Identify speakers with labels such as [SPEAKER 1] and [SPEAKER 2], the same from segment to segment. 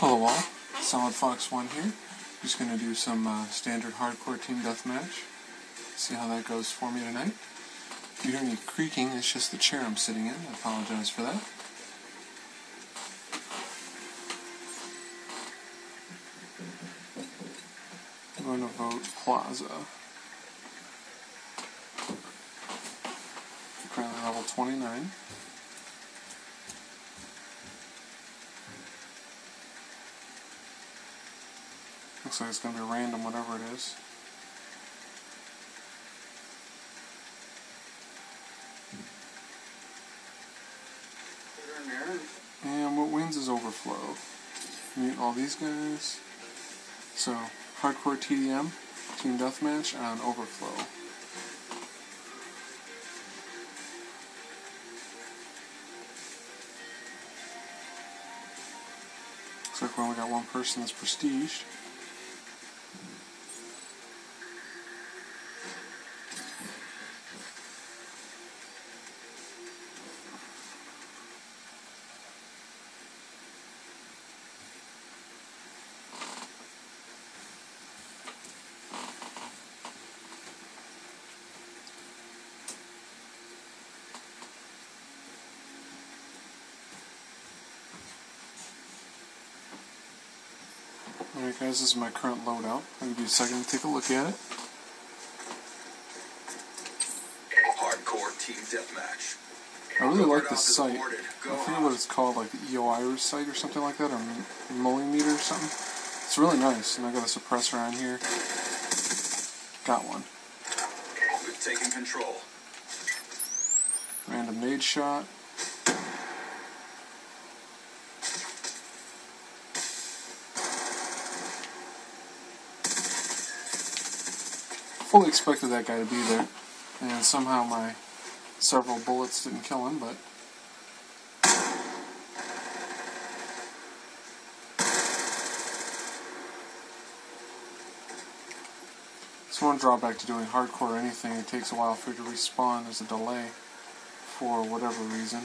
[SPEAKER 1] Hello all, Solid Fox 1 here. Just going to do some uh, standard hardcore team deathmatch. See how that goes for me tonight. If you hear any creaking, it's just the chair I'm sitting in. I apologize for that. I'm going to vote Plaza. Currently level 29. Like it's going to be random, whatever it is. And what wins is overflow. Mute all these guys. So, hardcore TDM, team deathmatch on overflow. Looks like we only got one person that's prestiged. Alright guys, this is my current loadout. I'll give you a second to take a look at it.
[SPEAKER 2] Hardcore team deathmatch.
[SPEAKER 1] I really like this site. I forget what it's called, like the EOIRS site or something like that, or millimeter or something. It's really nice, and I got a suppressor on here. Got one.
[SPEAKER 2] We've taken control.
[SPEAKER 1] Random nade shot. Fully expected that guy to be there, and somehow my several bullets didn't kill him, but It's one drawback to doing hardcore or anything. It takes a while for you to respawn. There's a delay for whatever reason.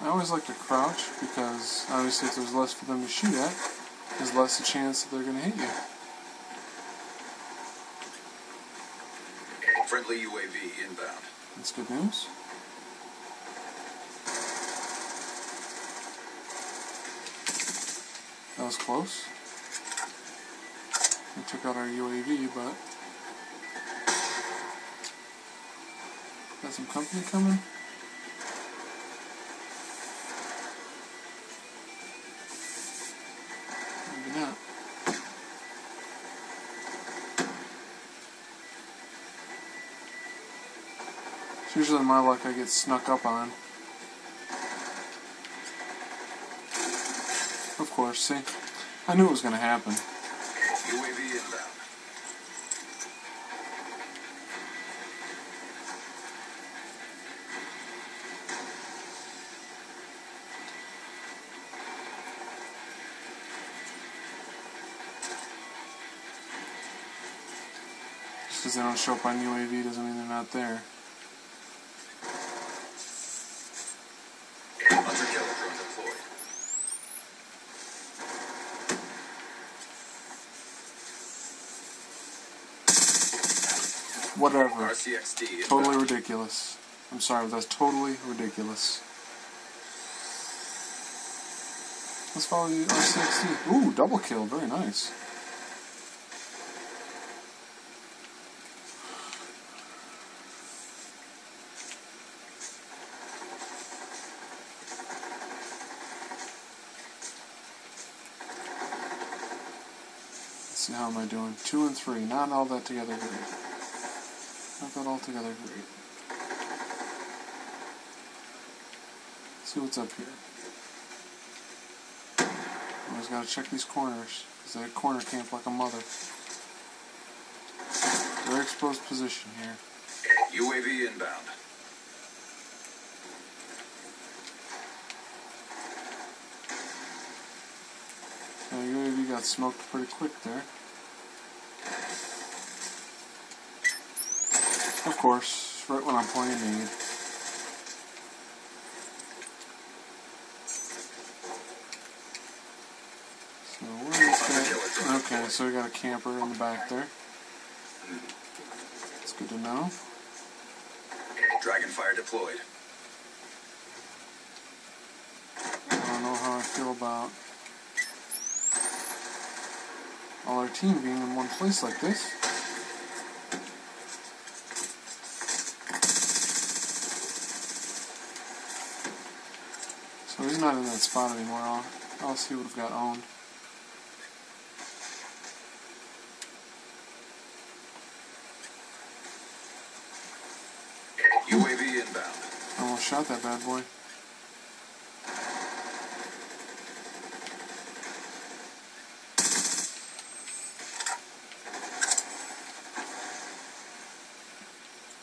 [SPEAKER 1] I always like to crouch because obviously if there's less for them to shoot at, there's less a chance that they're going to hit you.
[SPEAKER 2] Friendly UAV inbound.
[SPEAKER 1] That's good news. That was close. We took out our UAV, but got some company coming. Usually my luck I get snuck up on. Of course, see? I knew it was going to happen.
[SPEAKER 2] UAV inbound.
[SPEAKER 1] Just because they don't show up on UAV doesn't mean they're not there. Whatever.
[SPEAKER 2] RCXD.
[SPEAKER 1] Totally ridiculous. I'm sorry, but that's totally ridiculous. Let's follow the R60. Ooh, double kill. Very nice. Let's see, how am I doing? Two and three. Not all that together great. Not that all together great. see what's up here. Always gotta check these corners, because they corner camp like a mother. Very exposed position here.
[SPEAKER 2] UAV inbound.
[SPEAKER 1] UAV got smoked pretty quick there. Of course, right when I'm playing Nade. So we're just gonna, okay, so we got a camper in the back there. It's good to know.
[SPEAKER 2] Dragonfire deployed.
[SPEAKER 1] I don't know how I feel about all our team being in one place like this. So he's not in that spot anymore, or else he would have got owned.
[SPEAKER 2] UAV inbound.
[SPEAKER 1] I Almost shot that bad boy.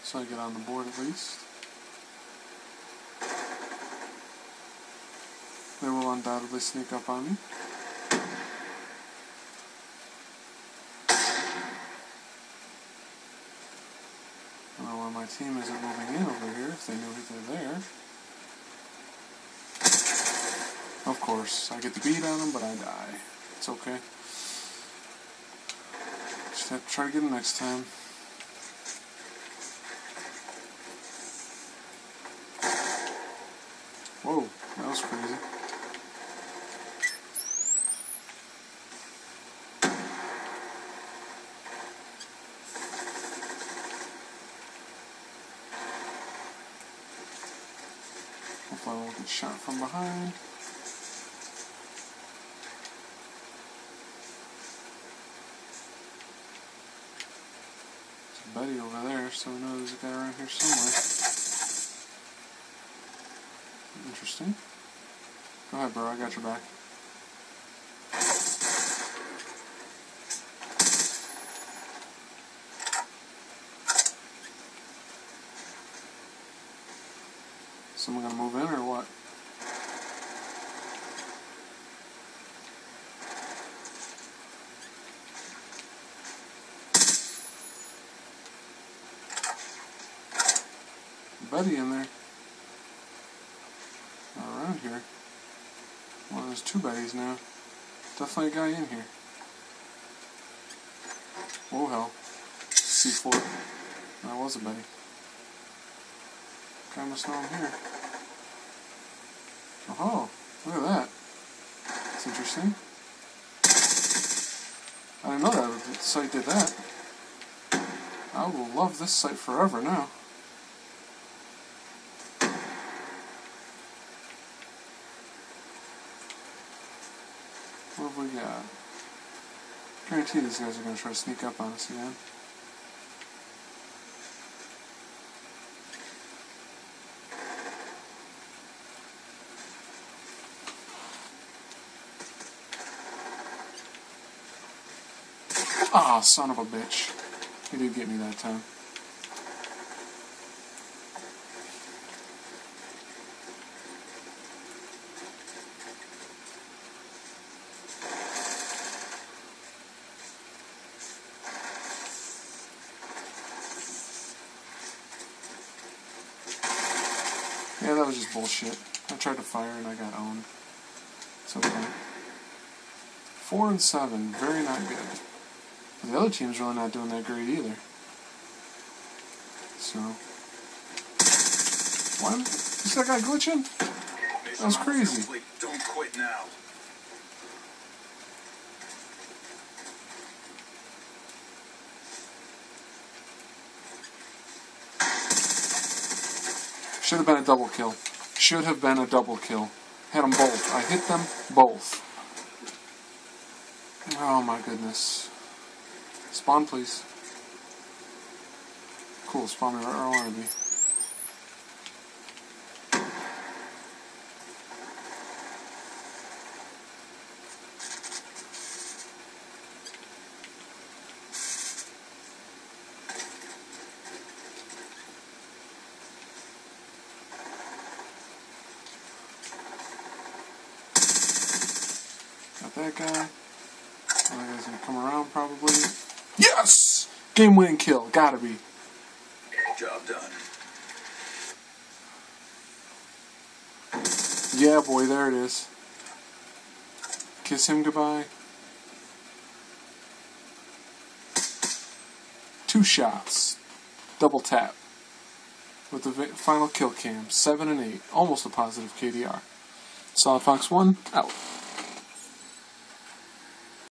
[SPEAKER 1] So I get on the board at least. Me. I don't know why my team isn't moving in over here if they knew they're there. Of course, I get the beat on them, but I die. It's okay. Just have to try to get them next time. Whoa, that was crazy. I won't get shot from behind. There's a Betty over there, so we know there's a guy around here somewhere. Interesting. Go ahead, bro. I got your back. Someone gonna move in or what? Buddy in there. Not around here. Well, there's two buddies now. Definitely a guy in here. Oh hell. C4. That was a buddy. Must know I'm here. Oh, look at that. That's interesting. I didn't know that site did that. I will love this site forever now. What have we got? I Guarantee these guys are going to try to sneak up on us again. Ah, son of a bitch. He did get me that time. Yeah, that was just bullshit. I tried to fire and I got owned. It's okay. Four and seven, very not good. But the other team's really not doing that great either. So, why is that guy glitching?
[SPEAKER 2] Mission
[SPEAKER 1] was crazy.
[SPEAKER 2] Don't quit now.
[SPEAKER 1] Should have been a double kill. Should have been a double kill. Hit them both. I hit them both. Oh my goodness. Spawn, please. Cool, spawn me right where I want to be. That guy. That guy's gonna come around probably. Yes! Game winning kill. Gotta be.
[SPEAKER 2] Job done.
[SPEAKER 1] Yeah, boy, there it is. Kiss him goodbye. Two shots. Double tap. With the final kill cam. 7 and 8. Almost a positive KDR. Solid Fox 1, out.